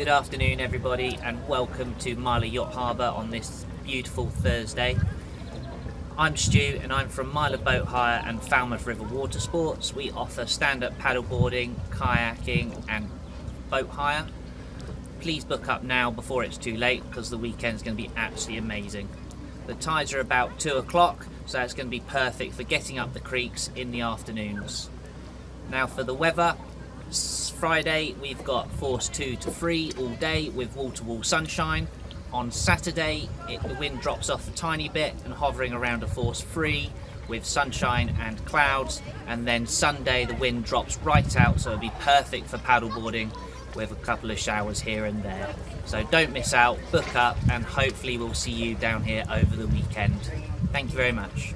Good afternoon, everybody, and welcome to Mylor Yacht Harbour on this beautiful Thursday. I'm Stu, and I'm from Mylor Boat Hire and Falmouth River Water Sports. We offer stand-up paddleboarding, kayaking, and boat hire. Please book up now before it's too late, because the weekend's going to be absolutely amazing. The tides are about two o'clock, so it's going to be perfect for getting up the creeks in the afternoons. Now for the weather, Friday we've got force 2 to 3 all day with wall-to-wall sunshine. On Saturday it, the wind drops off a tiny bit and hovering around a force 3 with sunshine and clouds and then Sunday the wind drops right out so it'll be perfect for paddleboarding with a couple of showers here and there. So don't miss out, book up and hopefully we'll see you down here over the weekend. Thank you very much.